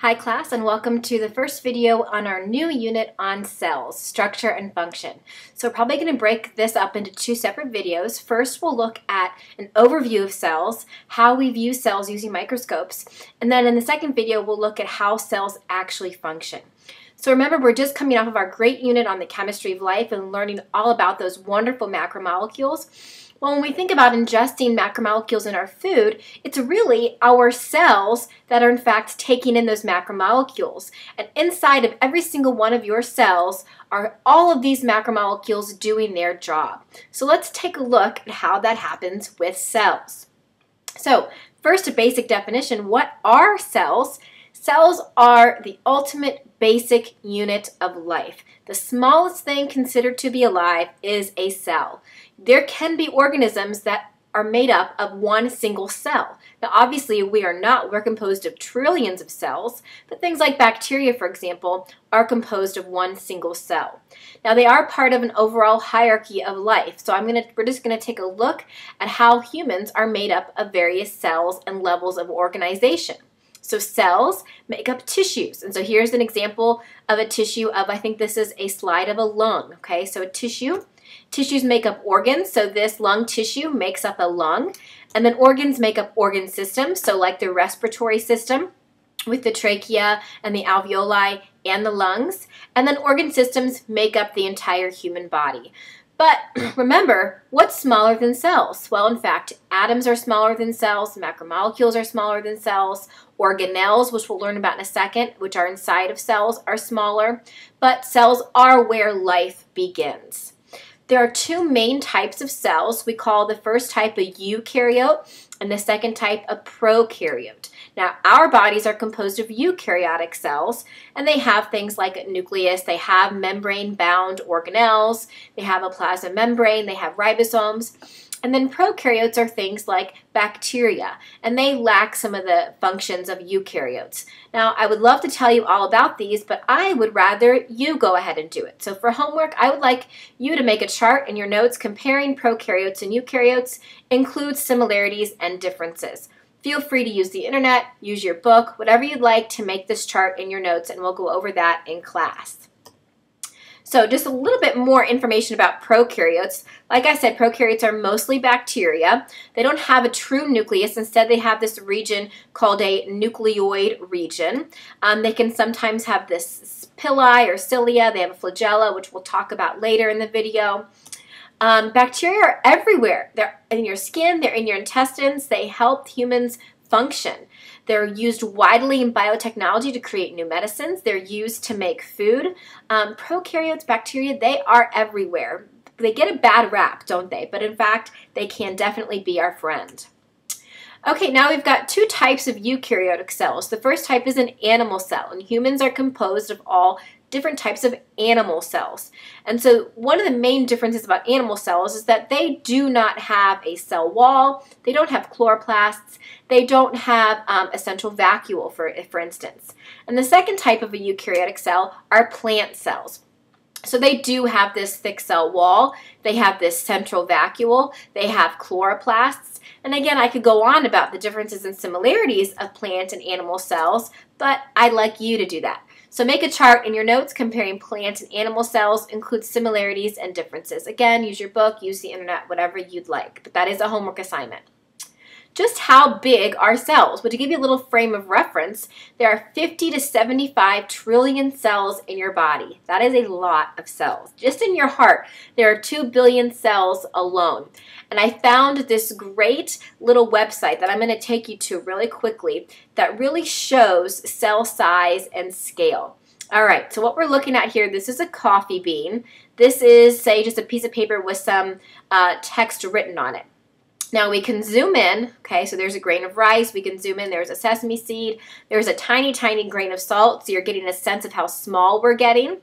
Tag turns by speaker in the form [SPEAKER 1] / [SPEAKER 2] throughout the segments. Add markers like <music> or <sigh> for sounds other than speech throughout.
[SPEAKER 1] Hi class and welcome to the first video on our new unit on cells, structure and function. So we're probably going to break this up into two separate videos. First we'll look at an overview of cells, how we view cells using microscopes, and then in the second video we'll look at how cells actually function. So remember, we're just coming off of our great unit on the chemistry of life and learning all about those wonderful macromolecules. Well, when we think about ingesting macromolecules in our food, it's really our cells that are in fact taking in those macromolecules. And inside of every single one of your cells are all of these macromolecules doing their job. So let's take a look at how that happens with cells. So first, a basic definition. What are cells? Cells are the ultimate basic unit of life. The smallest thing considered to be alive is a cell. There can be organisms that are made up of one single cell. Now, obviously, we are not. We're composed of trillions of cells, but things like bacteria, for example, are composed of one single cell. Now, they are part of an overall hierarchy of life. So, I'm gonna, we're just going to take a look at how humans are made up of various cells and levels of organization. So cells make up tissues. And so here's an example of a tissue of, I think this is a slide of a lung. Okay, so a tissue. Tissues make up organs. So this lung tissue makes up a lung. And then organs make up organ systems. So like the respiratory system with the trachea and the alveoli and the lungs. And then organ systems make up the entire human body. But <clears throat> remember, what's smaller than cells? Well, in fact, atoms are smaller than cells, macromolecules are smaller than cells, organelles, which we'll learn about in a second, which are inside of cells, are smaller, but cells are where life begins. There are two main types of cells. We call the first type a eukaryote and the second type a prokaryote. Now, our bodies are composed of eukaryotic cells, and they have things like a nucleus, they have membrane-bound organelles, they have a plasma membrane, they have ribosomes. And then prokaryotes are things like bacteria, and they lack some of the functions of eukaryotes. Now, I would love to tell you all about these, but I would rather you go ahead and do it. So for homework, I would like you to make a chart in your notes comparing prokaryotes and eukaryotes, include similarities and differences. Feel free to use the internet, use your book, whatever you'd like to make this chart in your notes, and we'll go over that in class. So just a little bit more information about prokaryotes. Like I said, prokaryotes are mostly bacteria. They don't have a true nucleus. Instead, they have this region called a nucleoid region. Um, they can sometimes have this pili or cilia. They have a flagella, which we'll talk about later in the video. Um, bacteria are everywhere. They're in your skin, they're in your intestines. They help humans function. They're used widely in biotechnology to create new medicines. They're used to make food. Um, prokaryotes, bacteria, they are everywhere. They get a bad rap, don't they? But in fact, they can definitely be our friend. Okay, now we've got two types of eukaryotic cells. The first type is an animal cell, and humans are composed of all different types of animal cells. And so one of the main differences about animal cells is that they do not have a cell wall, they don't have chloroplasts, they don't have um, a central vacuole, for, for instance. And the second type of a eukaryotic cell are plant cells. So they do have this thick cell wall, they have this central vacuole, they have chloroplasts, and again, I could go on about the differences and similarities of plant and animal cells, but I'd like you to do that. So make a chart in your notes comparing plant and animal cells, include similarities and differences. Again, use your book, use the internet, whatever you'd like, but that is a homework assignment. Just how big are cells? Well, to give you a little frame of reference, there are 50 to 75 trillion cells in your body. That is a lot of cells. Just in your heart, there are 2 billion cells alone. And I found this great little website that I'm going to take you to really quickly that really shows cell size and scale. All right, so what we're looking at here, this is a coffee bean. This is, say, just a piece of paper with some uh, text written on it. Now we can zoom in, okay, so there's a grain of rice, we can zoom in, there's a sesame seed, there's a tiny, tiny grain of salt, so you're getting a sense of how small we're getting.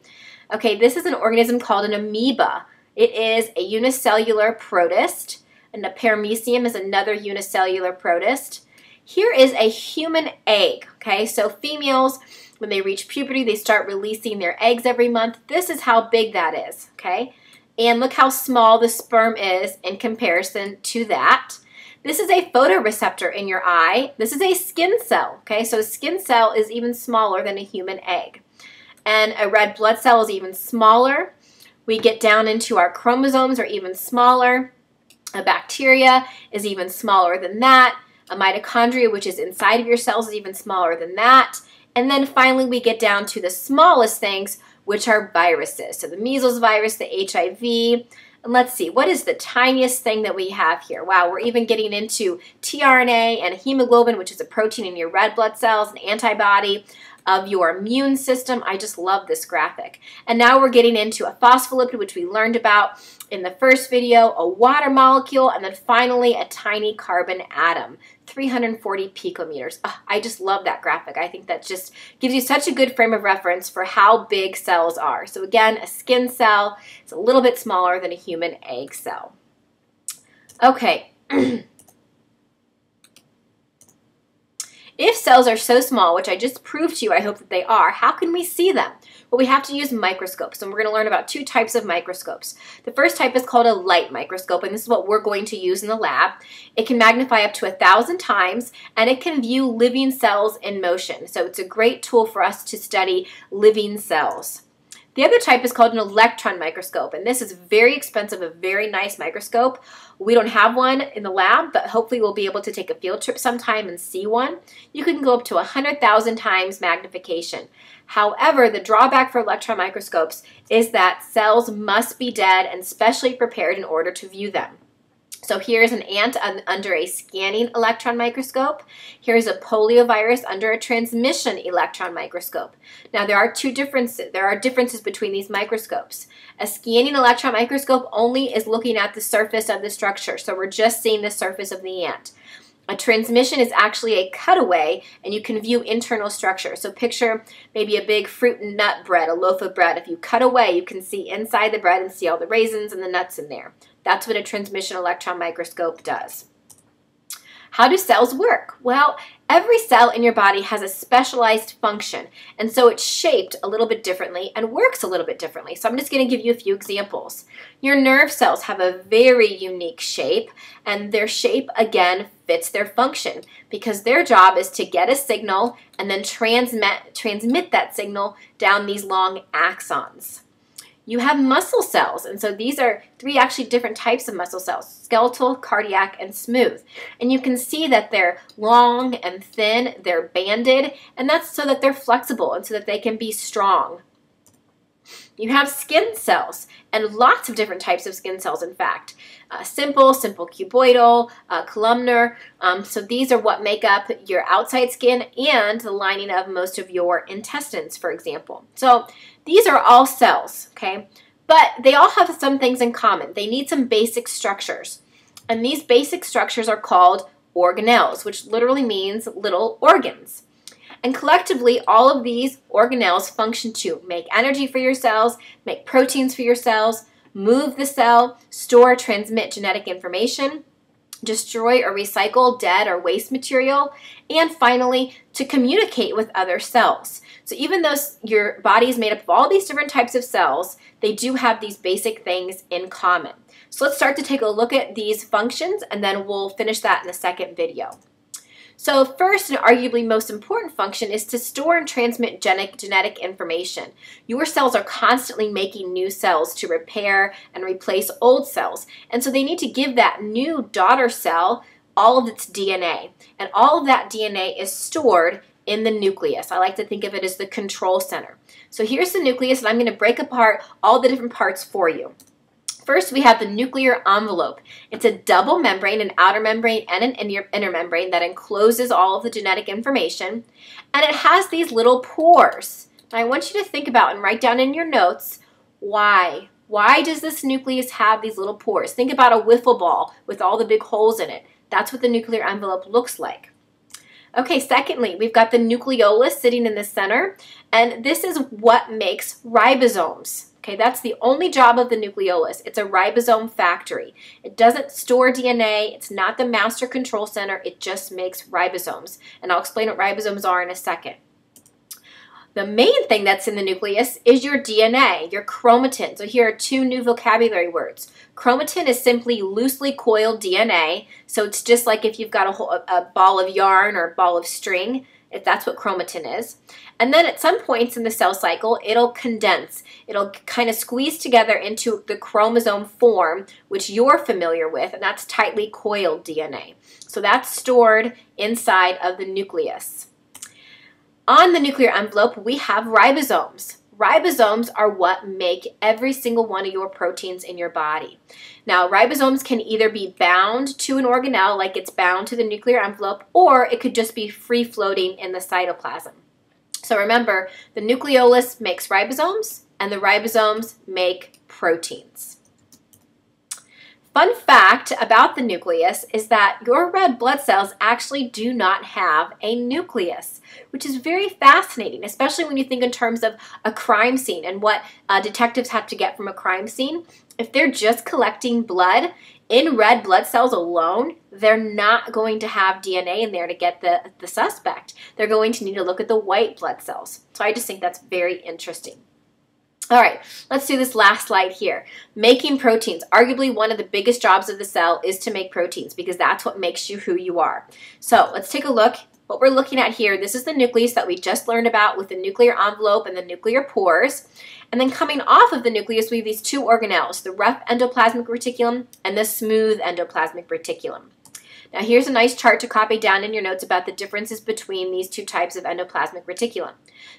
[SPEAKER 1] Okay, this is an organism called an amoeba. It is a unicellular protist, and a paramecium is another unicellular protist. Here is a human egg, okay, so females, when they reach puberty, they start releasing their eggs every month. This is how big that is, okay? And look how small the sperm is in comparison to that. This is a photoreceptor in your eye. This is a skin cell, okay? So a skin cell is even smaller than a human egg. And a red blood cell is even smaller. We get down into our chromosomes are even smaller. A bacteria is even smaller than that. A mitochondria, which is inside of your cells, is even smaller than that. And then finally, we get down to the smallest things, which are viruses. So the measles virus, the HIV, and let's see, what is the tiniest thing that we have here? Wow, we're even getting into tRNA and hemoglobin, which is a protein in your red blood cells, an antibody of your immune system. I just love this graphic. And now we're getting into a phospholipid, which we learned about in the first video, a water molecule, and then finally a tiny carbon atom, 340 picometers. Oh, I just love that graphic. I think that just gives you such a good frame of reference for how big cells are. So again, a skin cell is a little bit smaller than a human egg cell. Okay. <clears throat> If cells are so small, which I just proved to you, I hope that they are, how can we see them? Well, we have to use microscopes, and we're going to learn about two types of microscopes. The first type is called a light microscope, and this is what we're going to use in the lab. It can magnify up to a thousand times, and it can view living cells in motion. So it's a great tool for us to study living cells. The other type is called an electron microscope, and this is very expensive, a very nice microscope. We don't have one in the lab, but hopefully we'll be able to take a field trip sometime and see one. You can go up to 100,000 times magnification. However, the drawback for electron microscopes is that cells must be dead and specially prepared in order to view them. So here's an ant under a scanning electron microscope. Here's a poliovirus under a transmission electron microscope. Now there are two differences. There are differences between these microscopes. A scanning electron microscope only is looking at the surface of the structure. So we're just seeing the surface of the ant. A transmission is actually a cutaway and you can view internal structure. So picture maybe a big fruit and nut bread, a loaf of bread. If you cut away, you can see inside the bread and see all the raisins and the nuts in there. That's what a transmission electron microscope does. How do cells work? Well, every cell in your body has a specialized function, and so it's shaped a little bit differently and works a little bit differently. So I'm just going to give you a few examples. Your nerve cells have a very unique shape, and their shape, again, fits their function because their job is to get a signal and then transmit, transmit that signal down these long axons. You have muscle cells, and so these are three actually different types of muscle cells, skeletal, cardiac, and smooth. And you can see that they're long and thin, they're banded, and that's so that they're flexible and so that they can be strong. You have skin cells, and lots of different types of skin cells, in fact. Uh, simple, simple cuboidal, uh, columnar. Um, so these are what make up your outside skin and the lining of most of your intestines, for example. So these are all cells, okay? But they all have some things in common. They need some basic structures. And these basic structures are called organelles, which literally means little organs. And collectively, all of these organelles function to make energy for your cells, make proteins for your cells, move the cell, store, transmit genetic information, destroy or recycle dead or waste material, and finally, to communicate with other cells. So even though your body is made up of all these different types of cells, they do have these basic things in common. So let's start to take a look at these functions and then we'll finish that in the second video. So first and arguably most important function is to store and transmit genetic information. Your cells are constantly making new cells to repair and replace old cells. And so they need to give that new daughter cell all of its DNA. And all of that DNA is stored in the nucleus. I like to think of it as the control center. So here's the nucleus and I'm going to break apart all the different parts for you. First, we have the nuclear envelope. It's a double membrane, an outer membrane and an inner membrane that encloses all of the genetic information. And it has these little pores. I want you to think about and write down in your notes why. Why does this nucleus have these little pores? Think about a wiffle ball with all the big holes in it. That's what the nuclear envelope looks like. Okay, secondly, we've got the nucleolus sitting in the center, and this is what makes ribosomes. Okay, that's the only job of the nucleolus. It's a ribosome factory. It doesn't store DNA. It's not the master control center. It just makes ribosomes. And I'll explain what ribosomes are in a second. The main thing that's in the nucleus is your DNA, your chromatin. So here are two new vocabulary words. Chromatin is simply loosely coiled DNA. So it's just like if you've got a, whole, a ball of yarn or a ball of string, if that's what chromatin is. And then at some points in the cell cycle, it'll condense. It'll kind of squeeze together into the chromosome form, which you're familiar with, and that's tightly coiled DNA. So that's stored inside of the nucleus. On the nuclear envelope, we have ribosomes. Ribosomes are what make every single one of your proteins in your body. Now, ribosomes can either be bound to an organelle, like it's bound to the nuclear envelope, or it could just be free floating in the cytoplasm. So remember, the nucleolus makes ribosomes, and the ribosomes make proteins. Fun fact about the nucleus is that your red blood cells actually do not have a nucleus, which is very fascinating, especially when you think in terms of a crime scene and what uh, detectives have to get from a crime scene. If they're just collecting blood in red blood cells alone, they're not going to have DNA in there to get the, the suspect. They're going to need to look at the white blood cells. So I just think that's very interesting. All right, let's do this last slide here. Making proteins. Arguably one of the biggest jobs of the cell is to make proteins because that's what makes you who you are. So let's take a look. What we're looking at here, this is the nucleus that we just learned about with the nuclear envelope and the nuclear pores. And then coming off of the nucleus, we have these two organelles, the rough endoplasmic reticulum and the smooth endoplasmic reticulum. Now here's a nice chart to copy down in your notes about the differences between these two types of endoplasmic reticulum.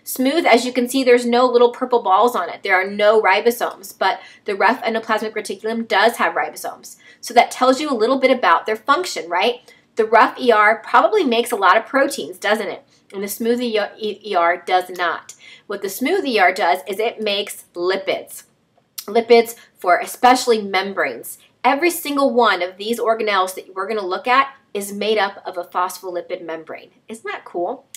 [SPEAKER 1] Smooth, as you can see, there's no little purple balls on it. There are no ribosomes, but the rough endoplasmic reticulum does have ribosomes. So that tells you a little bit about their function, right? The rough ER probably makes a lot of proteins, doesn't it? And the smooth ER does not. What the smooth ER does is it makes lipids. Lipids for especially membranes. Every single one of these organelles that we're going to look at is made up of a phospholipid membrane. Isn't that cool?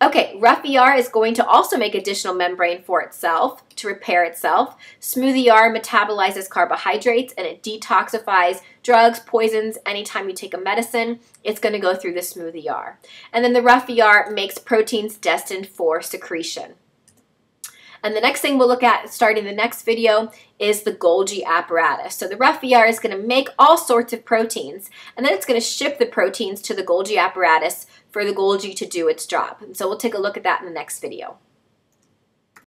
[SPEAKER 1] Okay, rough ER is going to also make additional membrane for itself to repair itself. Smooth ER metabolizes carbohydrates and it detoxifies drugs, poisons. Anytime you take a medicine, it's going to go through the smooth ER. And then the rough ER makes proteins destined for secretion. And the next thing we'll look at starting the next video is the Golgi apparatus. So the rough ER is going to make all sorts of proteins, and then it's going to ship the proteins to the Golgi apparatus for the Golgi to do its job. And so we'll take a look at that in the next video.